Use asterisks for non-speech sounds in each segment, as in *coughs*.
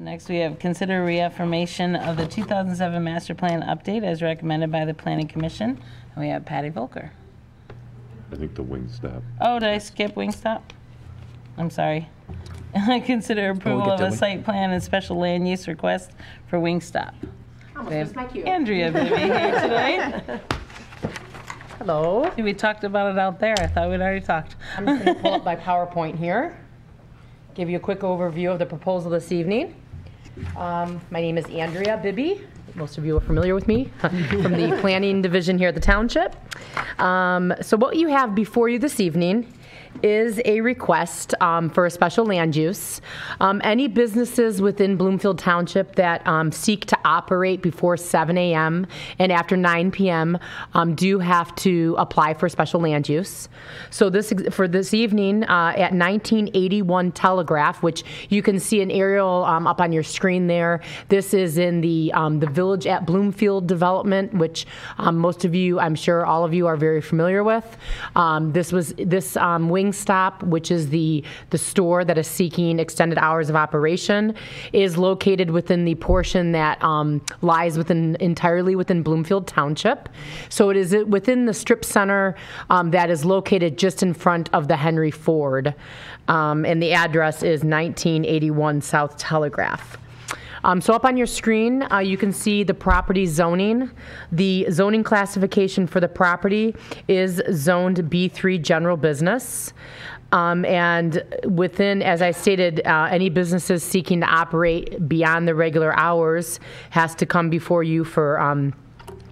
So next we have consider reaffirmation of the 2007 master plan update as recommended by the planning commission. And we have Patti Voelker. I think the Wingstop. Oh, did I skip Wingstop? I'm sorry. *laughs* I consider approval get of a Wing- site plan and special land use request for Wingstop. Almost We have missed my cue. Andrea Bibby here tonight. *laughs* Hello. We talked about it out there. I thought we'd already talked. I'm just going to pull up my *laughs* PowerPoint here. Give you a quick overview of the proposal this evening. Um, My name is Andrea Bibby. Most of you are familiar with me *laughs* from the *laughs* Planning Division here at the Township. Um, So what you have before you this evening is a request um, for a special land use. Um, Any businesses within Bloomfield Township that um, seek to operate before 7 a.m. and after 9 p.m. um, do have to apply for special land use. So this, for this evening, uh, at 1981 Telegraph, which you can see an aerial um, up on your screen there, this is in the, um, the Village at Bloomfield development, which most of you, I'm sure all of you are very familiar with. This was, this um, Wingstop, which is the, the store that is seeking extended hours of operation, is located within the portion that um, lies within, entirely within Bloomfield Township. So it is within the strip center um, that is located just in front of the Henry Ford. Um, And the address is 1981 South Telegraph. Um, So up on your screen, uh, you can see the property zoning. The zoning classification for the property is zoned B3 General Business. Um, And within, as I stated, uh, any businesses seeking to operate beyond the regular hours has to come before you for um,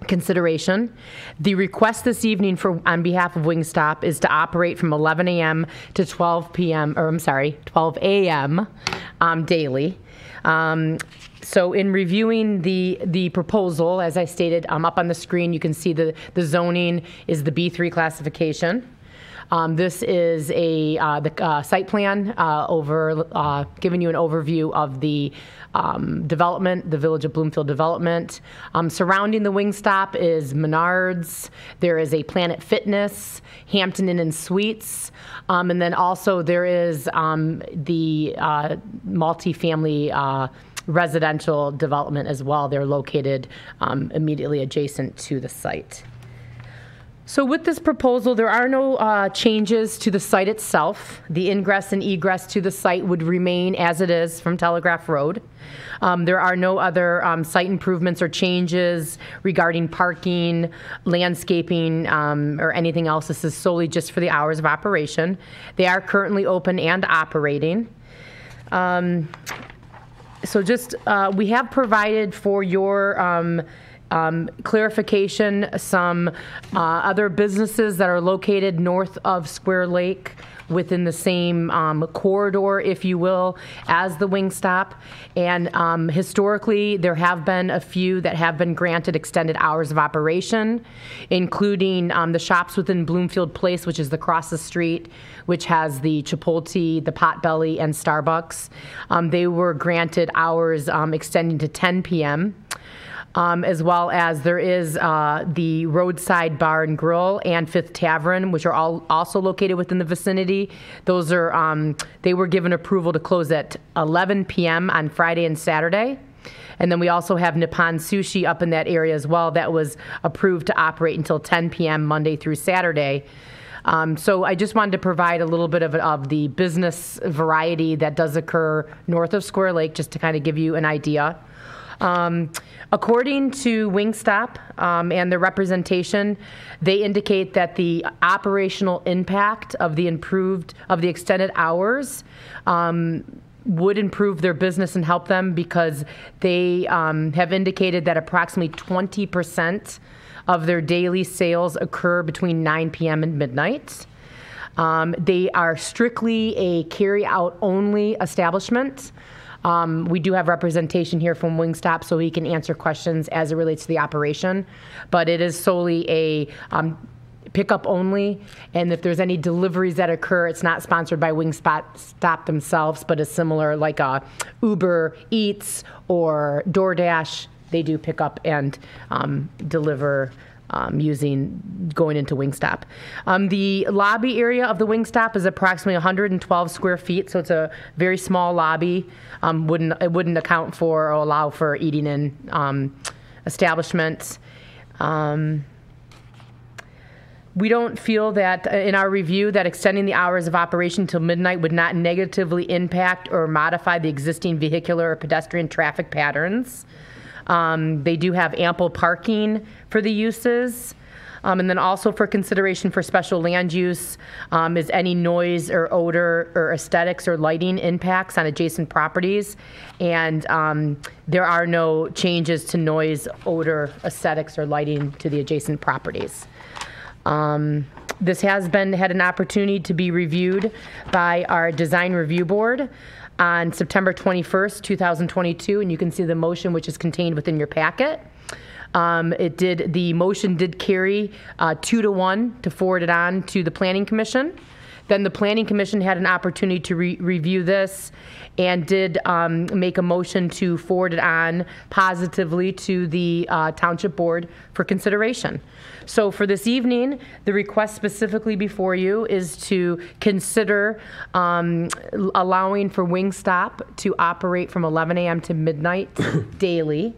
consideration. The request this evening for, on behalf of Wingstop is to operate from 11 a.m. to 12 p.m., or I'm sorry, 12 a.m. um, daily. Um, So in reviewing the, the proposal, as I stated, um, up on the screen, you can see the, the zoning is the B3 classification. Um, This is a, uh, the uh, site plan uh, over, uh, giving you an overview of the um, development, the Village of Bloomfield development. Um, Surrounding the Wingstop is Menards, there is a Planet Fitness, Hampton Inn and Suites, um, and then also there is um, the uh, multifamily uh, residential development as well. They're located um, immediately adjacent to the site. So with this proposal, there are no uh, changes to the site itself. The ingress and egress to the site would remain as it is from Telegraph Road. Um, There are no other um, site improvements or changes regarding parking, landscaping, um, or anything else. This is solely just for the hours of operation. They are currently open and operating. So just, uh, we have provided for your um, clarification, some uh, other businesses that are located north of Square Lake within the same um, corridor, if you will, as the Wingstop. And um, historically, there have been a few that have been granted extended hours of operation, including um, the shops within Bloomfield Place, which is across the street, which has the Chipotle, the Potbelly, and Starbucks. Um, They were granted hours um, extending to 10 PM um, as well as there is uh, the Roadside Bar and Grill and Fifth Tavern, which are all also located within the vicinity. Those are, um, they were given approval to close at 11 p.m. on Friday and Saturday. And then we also have Nippon Sushi up in that area as well that was approved to operate until 10 p.m. Monday through Saturday. Um, So I just wanted to provide a little bit of, of the business variety that does occur north of Square Lake, just to kind of give you an idea. Um, According to Wingstop um, and their representation, they indicate that the operational impact of the improved, of the extended hours um, would improve their business and help them because they um, have indicated that approximately 20% of their daily sales occur between 9 PM and midnight. Um, They are strictly a carry-out only establishment. Um, We do have representation here from Wingstop, so he can answer questions as it relates to the operation. But it is solely a um, pickup only, and if there's any deliveries that occur, it's not sponsored by Wingstop Stop themselves, but is similar, like a Uber Eats or DoorDash. They do pick up and um, deliver um, using going into Wingstop. Um, the lobby area of the Wingstop is approximately 112 square feet, so it's a very small lobby. Um, wouldn't it wouldn't account for or allow for eating in um, establishments. Um, we don't feel that, uh, in our review, that extending the hours of operation till midnight would not negatively impact or modify the existing vehicular or pedestrian traffic patterns. Um, They do have ample parking for the uses. Um, And then also for consideration for special land use um, is any noise or odor or aesthetics or lighting impacts on adjacent properties. And um, there are no changes to noise, odor, aesthetics, or lighting to the adjacent properties. Um, This has been, had an opportunity to be reviewed by our Design Review Board on September 21st, 2022, and you can see the motion which is contained within your packet. Um, It did, the motion did carry uh, two to one to forward it on to the Planning Commission. Then the Planning Commission had an opportunity to re- review this and did um, make a motion to forward it on positively to the uh, Township Board for consideration. So for this evening, the request specifically before you is to consider um, allowing for Wingstop to operate from 11 a.m. to midnight *coughs* daily.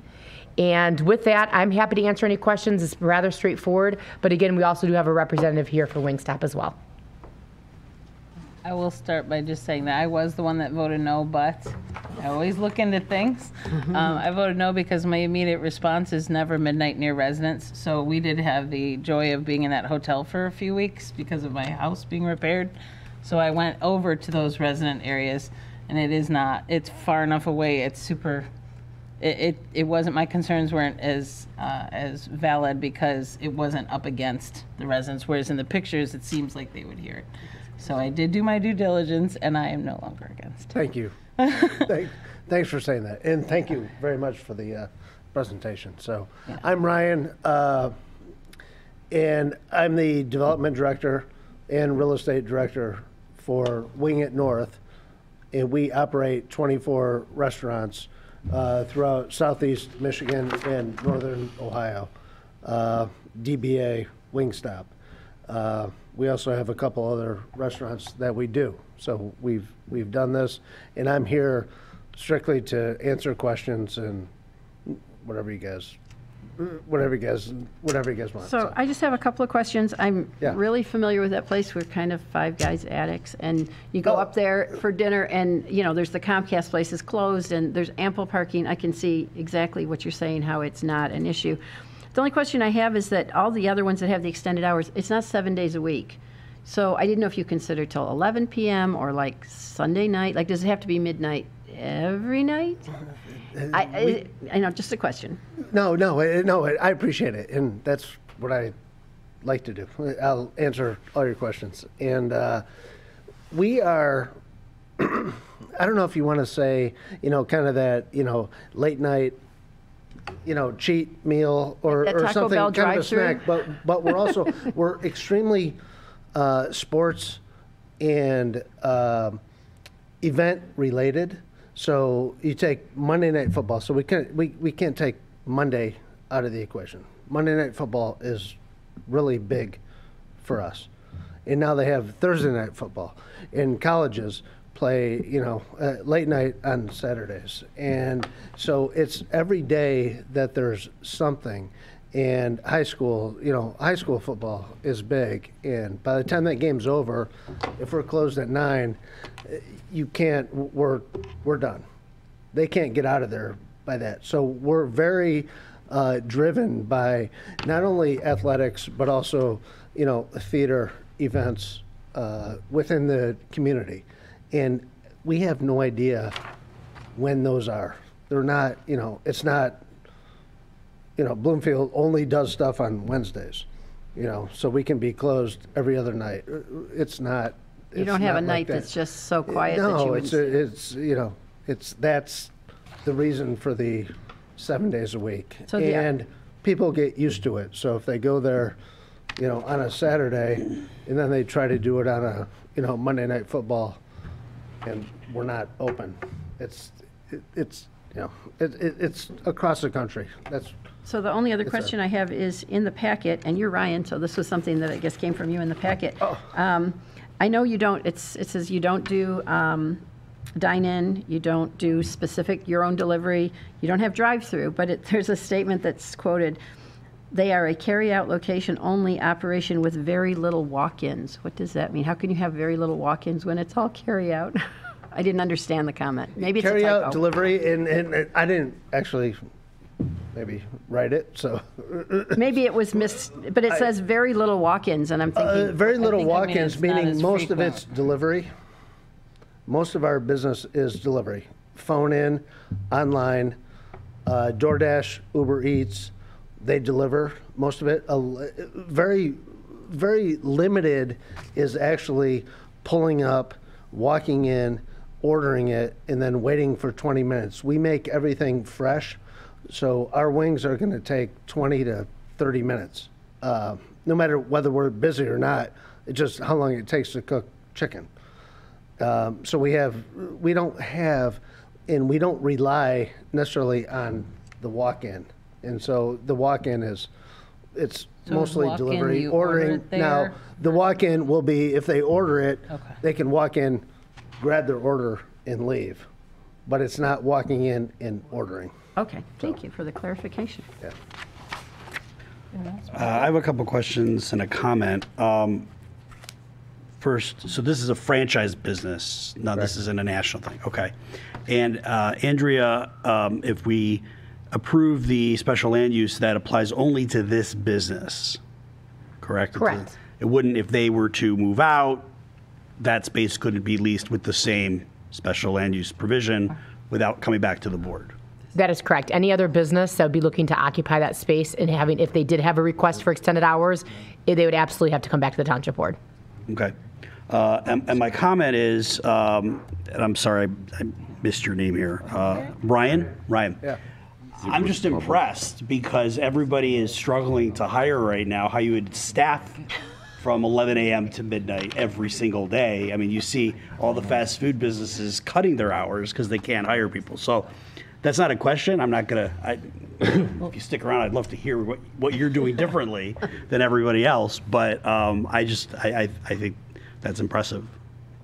And with that, I'm happy to answer any questions. It's rather straightforward. But again, we also do have a representative here for Wingstop as well. I will start by just saying that I was the one that voted no, but I always look into things. Um, I voted no because my immediate response is never midnight near residents. So we did have the joy of being in that hotel for a few weeks because of my house being repaired. So I went over to those resident areas, and it is not. It's far enough away. It's super. It it, it wasn't. My concerns weren't as uh, as valid because it wasn't up against the residents. Whereas in the pictures, it seems like they would hear it. So I did do my due diligence, and I am no longer against. Thank you. *laughs* Thank- Thanks for saying that, and thank you very much for the uh, presentation. So, I'm Ryan, uh, and I'm the Development Director and Real Estate Director for Wing It North, and we operate 24 restaurants uh, throughout southeast Michigan and northern Ohio, uh, DBA Wingstop. Uh, We also have a couple other restaurants that we do. So we've, we've done this, and I'm here strictly to answer questions and whatever you guys, whatever you guys, whatever you guys want. So I just have a couple of questions. I'm Yeah. really familiar with that place. We're kind of Five Guys addicts. And you go up there for dinner and, you know, there's the Comcast place is closed and there's ample parking. I can see exactly what you're saying, how it's not an issue. The only question I have is that all the other ones that have the extended hours, it's not seven days a week. So I didn't know if you consider till 11 PM or like Sunday night? Like, does it have to be midnight every night? I, I, I know, just a question. No, no, eh, no, I appreciate it, and that's what I like to do. I'll answer all your questions. And uh, we are, *clears throat* I don't know if you want to say, you know, kind of that, you know, late night, you know, cheat meal or, that or Taco something, Bell kind of a snack. But, but we're also, *laughs* we're extremely uh, sports and um, event related. So you take Monday night football. So we can't we, we can't take Monday out of the equation. Monday night football is really big for us. And now they have Thursday night football. And colleges play, you know, uh, late night on Saturdays. And so it's every day that there's something. And high school, you know, high school football is big. And by the time that game's over, if we're closed at nine, you can't, we're, we're done they can't get out of there by that. So we're very uh, driven by not only athletics but also, you know, theater events uh, within the community, and we have no idea when those are. They're not, you know, it's not. You know, Bloomfield only does stuff on Wednesdays. You know, so we can be closed every other night. Uh, uh, it's not. You it's don't have a like night that. that's just so quiet that you No, wouldn't it's, see a- it. it's, you know, it's, that's the reason for the seven days a week. So the- And people get used to it. So if they go there, you know, on a Saturday, and then they try to do it on a, you know, Monday night football, and we're not open, it's, it- it's, you know, it, it, it's across the country. That's, So the only other question I have is in the packet, and you're Ryan, so this was something that I guess came from you in the packet. Um, I know you don't, it's, it says you don't do um, dine-in, you don't do specific your own delivery, you don't have drive-through, but it, *laughs* there's a statement that's quoted, "They are a carry-out location-only operation with very little walk-ins." What does that mean? How can you have very little walk-ins when it's all carry-out? *laughs* I didn't understand the comment. Maybe it's a carry out typo. delivery, and and I didn't actually maybe write it, so. Maybe it was missed, but it says very little walk-ins, and I'm Uh, thinking, Very little think, walk-ins, it's not meaning most of it's delivery. Most of our business is delivery. Phone in, online, uh, DoorDash, Uber Eats, they deliver most of it. Very, very limited is actually pulling up, walking in, ordering it, and then waiting for 20 minutes. We make everything fresh, so our wings are going to take 20 to 30 minutes, uh, no matter whether we're busy or not. It's just how long it takes to cook chicken. Um, so we have, we don't have, and we don't rely necessarily on the walk-in. And so the walk-in is, it's So mostly walk-in, delivery. you order Ordering, it now, there? the walk-in will be, if they order it, Okay. they can walk in, grab their order and leave. But it's not walking in and ordering. Okay, thank you for the clarification. Yeah. Uh, I have a couple questions and a comment. Um, First, so this is a franchise business. Now, this isn't a national thing. Okay. And uh, Andrea, um, if we approve the special land use, that applies only to this business, correct? Correct. It wouldn't, if they were to move out, that space couldn't be leased with the same special land use provision without coming back to the board. That is correct. Any other business that would be looking to occupy that space and having, if they did have a request for extended hours, eh, they would absolutely have to come back to the township board. Okay. Uh, And and my comment is, um, and I'm sorry, I missed your name here. Uh, Ryan? Ryan? Yeah. I'm just impressed because everybody is struggling to hire right now, how you would staff from 11 a.m. to midnight every single day. I mean, you see all the fast food businesses cutting their hours because they can't hire people. So that's not a question. I'm not going *coughs* to, if you stick around, I'd love to hear what, what you're doing differently than everybody else. But um, I just, I, I, I think that's impressive.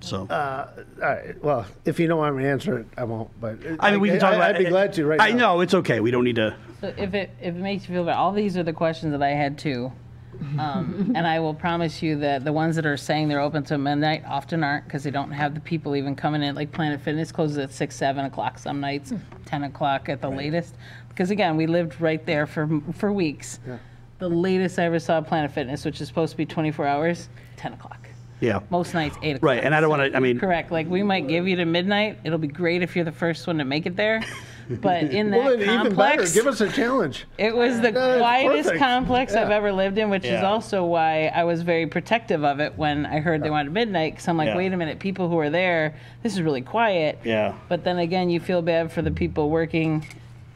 So. All right, well, if you don't want me to answer it, I won't, but. I mean, we can talk about. I'd be glad to right now. I know it's okay. We don't need to. So if it, if it makes you feel better, all these are the questions that I had too. Um, *laughs* and I will promise you that the ones that are saying they're open to midnight often aren't because they don't have the people even coming in. Like Planet Fitness closes at six, seven o'clock some nights, ten o'clock at the latest. Because again, we lived right there for for weeks. The latest I ever saw Planet Fitness, which is supposed to be 24 hours, 10 o'clock. Yeah. Most nights, 8 o'clock. Right, and I don't wanna- I mean- Correct. Like, we might give you to midnight. It'll be great if you're the first one to make it there. *laughs* But in that Well, then even better, complex, give us a challenge. it was the That's quietest perfect. complex I've ever lived in, which is also why I was very protective of it when I heard they wanted midnight. Because I'm like, Yeah. wait a minute, people who are there, this is really quiet. Yeah. But then again, you feel bad for the people working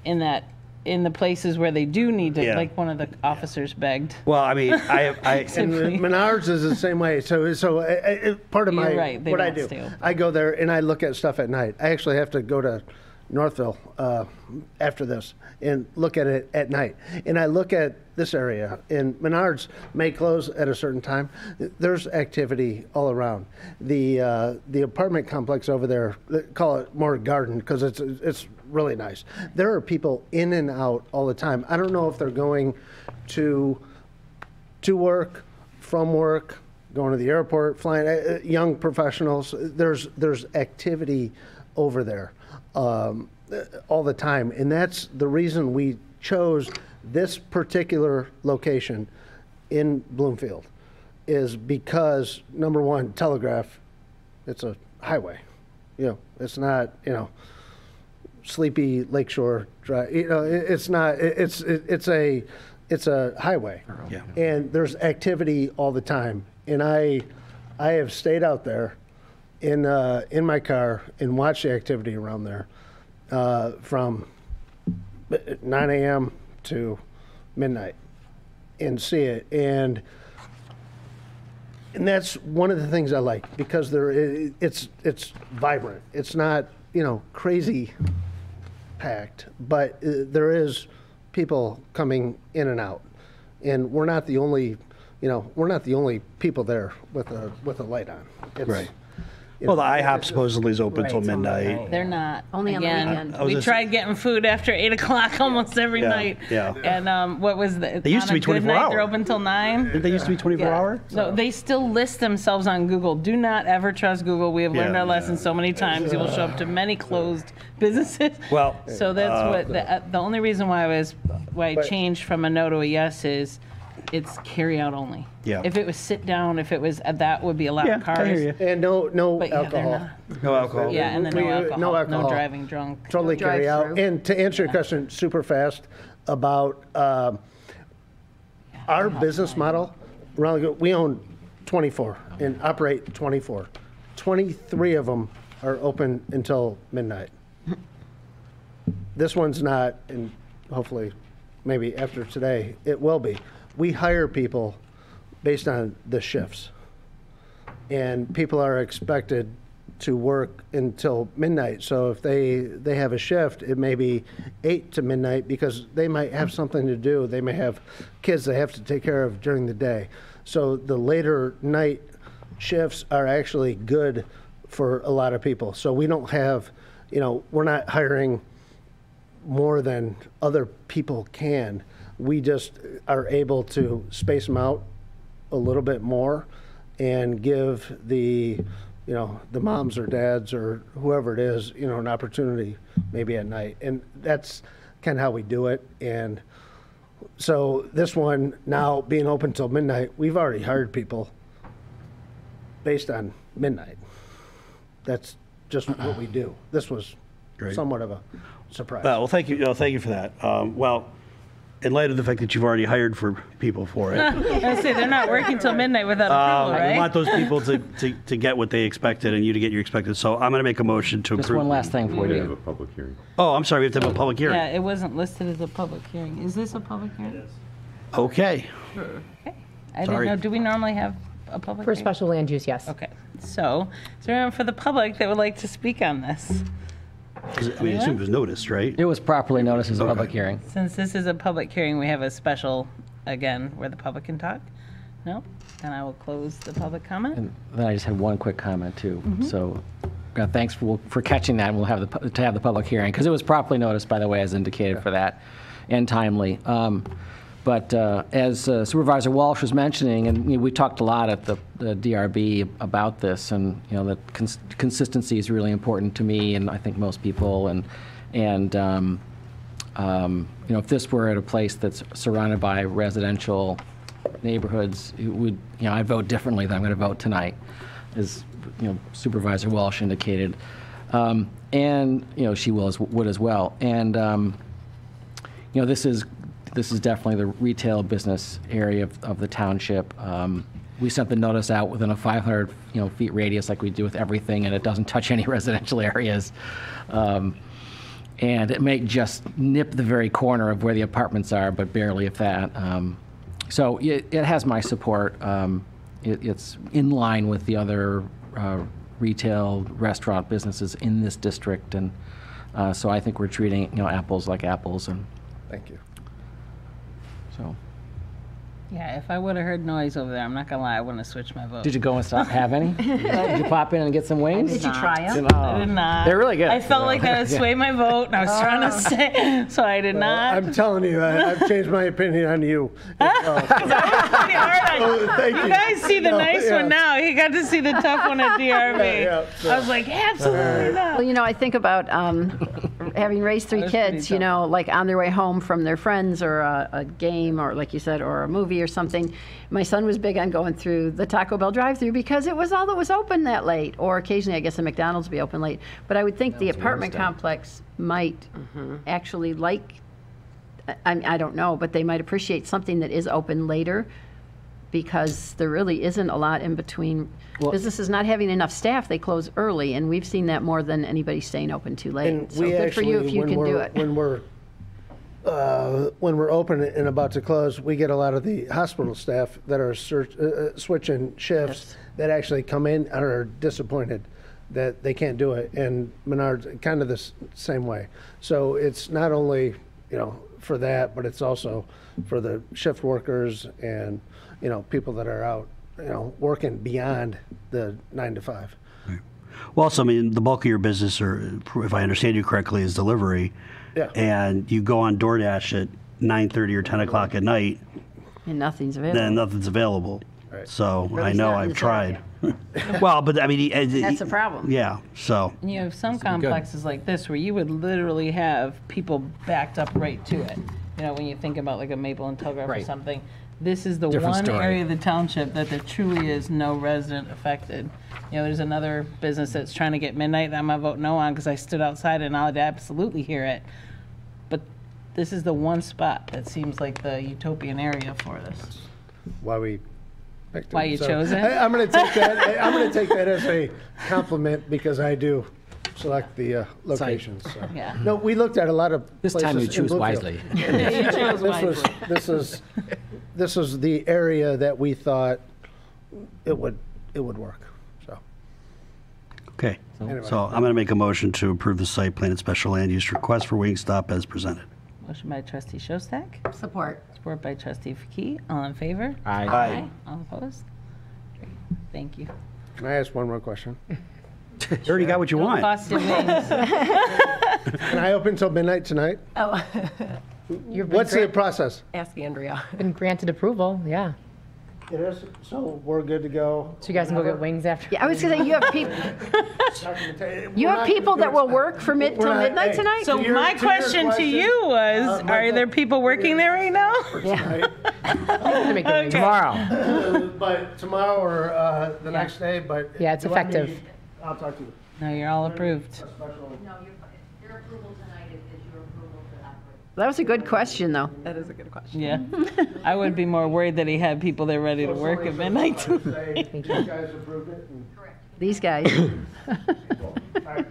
in that in the places where they do need to. Yeah. Like one of the officers begged. Well, I mean, I, I, *laughs* And Simply. Menards is the same way. So, so uh, uh, part of You're my right, what I don't do, stay open. I go there and I look at stuff at night. I actually have to go to Northville uh, after this and look at it at night. And I look at this area, and Menards may close at a certain time. There's activity all around. The uh, the apartment complex over there, call it more garden because it's it's really nice. There are people in and out all the time. I don't know if they're going to to work, from work, going to the airport, flying, uh, uh, young professionals. There's there's activity over there um, all the time, and that's the reason we chose this particular location in Bloomfield, is because number one, Telegraph, it's a highway, you know, it's not you know sleepy lakeshore drive. You know, it, it's not. It, it's it, it's a it's a highway, Yeah. and there's activity all the time. And I I have stayed out there in uh, in my car and watch the activity around there uh, from 9 a.m. to midnight and see it and. And that's one of the things I like because there, it's it's vibrant. It's not you know crazy packed, but uh, there is people coming in and out. And we're not the only, you know, we're not the only people there with a, with a light on. It's- Right. Well, the IHOP supposedly is open till Right, till midnight. midnight. They're not. Only on the Again, weekend. I was We just- tried getting food after eight o'clock *laughs* almost every Yeah, night. yeah. And um, what was the? They used to be 24 night, They're open till nine. Didn't they used to be 24 Yeah. hour? No, they still list themselves on Google. Do not ever trust Google. We have learned Yeah. our lesson so many times. You will show up to many closed *laughs* businesses. Well, So that's what, the, uh, the only reason why I was, why I But- changed from a no to a yes is it's carry out only. Yeah. If it was sit down, if it was, uh, that would be a lot Yeah, of I cars. hear you. And no, no But yeah, they're alcohol. not. No alcohol. Yeah, and then We- no uh, alcohol, no no alcohol. driving drunk. Totally carry out. Drive-through. And to answer your question super fast about um, our business model, around- we own 24 and operate 24. 23 of them are open until midnight. This one's not, and hopefully, maybe after today, it will be. We hire people based on the shifts. And people are expected to work until midnight. So if they, they have a shift, it may be eight to midnight because they might have something to do. They may have kids they have to take care of during the day. So the later night shifts are actually good for a lot of people. So we don't have, you know, we're not hiring more than other people can. We just are able to space them out a little bit more and give the, you know, the moms or dads or whoever it is, you know, an opportunity maybe at night. And that's kind of how we do it. And so this one now being open till midnight, we've already hired people based on midnight. That's just what we do. This was Great. somewhat of a surprise. Well, well, thank you, no, thank you for that. Um, Well, in light of the fact that you've already hired for people for it, *laughs* I say they're not working till midnight without approval, um, I right? want those *laughs* people to, to, to get what they expected and you to get your expected. So I'm going to make a motion to approve. Just one last thing for We have you. a public hearing. Oh, I'm sorry, we have to have a public hearing. Yeah, it wasn't listed as a public hearing. Is this a public hearing? Yes. Okay. I Sorry. didn't know. Do we normally have a public For hearing? special land use, yes. Okay, so, is there anyone for the public that would like to speak on this? I mean, I assume it was noticed, right? It was properly noticed as a public hearing. Since this is a public hearing, we have a special, again, where the public can talk? No? Then I will close the public comment. And then I just had one quick comment too. So, uh, thanks for, for catching that. and We'll have the, pu- to have the public hearing, because it was properly noticed, by the way, as indicated for that, and timely. Um, But uh, as uh, Supervisor Walsh was mentioning, and you know, we talked a lot at the the DRB about this, and, you know, that cons- consistency is really important to me, and I think most people, and, and, um, um, you know, if this were at a place that's surrounded by residential neighborhoods, it would, you know, I'd vote differently than I'm going to vote tonight, as, you know, Supervisor Walsh indicated. Um, And, you know, she will, as- would as well. And, um, you know, this is, this is definitely the retail business area of, of the township. Um, We sent the notice out within a 500, you know, feet radius like we do with everything, and it doesn't touch any *laughs* residential areas. Um, And it may just nip the very corner of where the apartments are, but barely if that. Um, So it, it has my support. Um, It, it's in line with the other uh, retail, restaurant businesses in this district, and uh, so I think we're treating, you know, apples like apples, and Thank you. So. Yeah, if I would have heard noise over there, I'm not gonna lie, I wouldn't have switched my vote. Did you go and stop, have any? *laughs* Did you pop in and get some wings? Did you try them? I did not. They're really good. I felt like that *laughs* would sway my vote, and I was trying to say, so I did not. I'm telling you, I, I've changed my opinion on you. Pretty hard on you. Oh, thank you. You guys see the No, nice yeah. one now. He got to see the tough one at *laughs* DRB. Yeah, yeah, I was like, absolutely not. Well, you know, I think about um, *laughs* having raised three That was pretty kids, you know, like on their way home from their friends or a, a game or, like you said, or a movie or something. My son was big on going through the Taco Bell drive-through because it was all that was open that late. Or occasionally, I guess, a McDonald's would be open late. But I would think the apartment complex might Mm-hmm. actually like. I, I don't know, but they might appreciate something that is open later because there really isn't a lot in between. Businesses not having enough staff, they close early, and we've seen that more than anybody staying open too late. And So we good for you actually, if you when can do we're, it. when we're, uh, when we're open and about to close, we get a lot of the hospital staff that are search, uh, uh, switching shifts that actually come in and are disappointed that they can't do it. And Menard's kind of the same way. So it's not only, you know, for that, but it's also for the shift workers and, you know, people that are out, you know, working beyond the nine to five. Well, also, I mean, the bulk of your business, or if I understand you correctly, is delivery. Yeah. And you go on DoorDash at 9:30 or 10 o'clock at night, And nothing's available. then nothing's available. Right. So I know I've this tried. Well, but I mean, he- he- That's the problem. Yeah. So And you have some complexes like this where you would literally have people backed up right to it. You know, when you think about like a Maple and Telegraph or Right. something, this is the Different one story. area of the township that there truly is no resident affected. You know, there's another business that's trying to get midnight that I'm gonna vote no on because I stood outside and I'd absolutely hear it. But this is the one spot that seems like the utopian area for this. Why we picked. Why you chose it? I, am going to take *laughs* that. I- I'm going to take that as a compliment because I do select the uh, locations. So. Yeah. No, we looked at a lot of. This time you places choose Bloomfield. wisely. *laughs* You chose This was this is this is the area that we thought it would it would work. So okay. Anyway. So I'm going to make a motion to approve the site plan and special land use request for Wingstop as presented. Motion by trustee Schostak, Support. support by trustee Fakih. All in favor? Aye. Aye. All opposed? Great. Thank you. can I ask one more question? You already got what you want. Cost of wings. *laughs* Can I open until midnight tonight? Oh. *laughs* You've been What's the process? Ask Andrea. been granted approval, yeah. It is. So we're good to go. So you guys can go get wings after. Yeah, I was gonna say, you have people, *laughs* you have people that will work from mid, till midnight tonight? So To your- my to your question to question, you was, uh, are Michael- there people working there right now? *laughs* Tonight, To make the wings. Tomorrow. but tomorrow or uh, the next day. But Yeah, it's you let me- effective. I'll talk to you. No, you're all approved. That was a good question, though. That is a good question. Yeah. I would be more worried that he had people there ready to work at midnight. Say, you guys approved it. and- These guys. All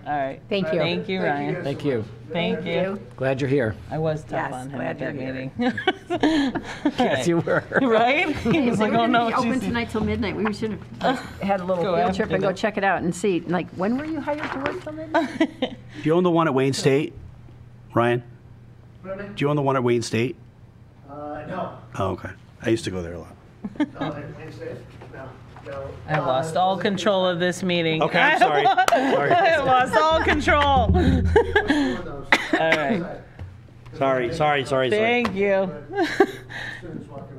right. Thank you. Thank you, Ryan. Thank you. Thank you. Glad you're here. I was tough Yes, on him glad at that you're meeting. *laughs* Yes, you were. *laughs* Right? He was like, oh no. If gonna be open she's- tonight till midnight, we should have like, had a little Go field trip after and go that. check it out and see, like, when were you hired to work till midnight? Do you own the one at Wayne State, Ryan? Do you own the one at Wayne State? Uh, no. Oh, okay. I used to go there a lot. *laughs* No, Wednesday? No. No. I lost all control of this meeting. Okay, I'm *laughs* sorry. Sorry. I lost all control. One of those. All right. Sorry, sorry, sorry, sorry. Thank you. Students walking up.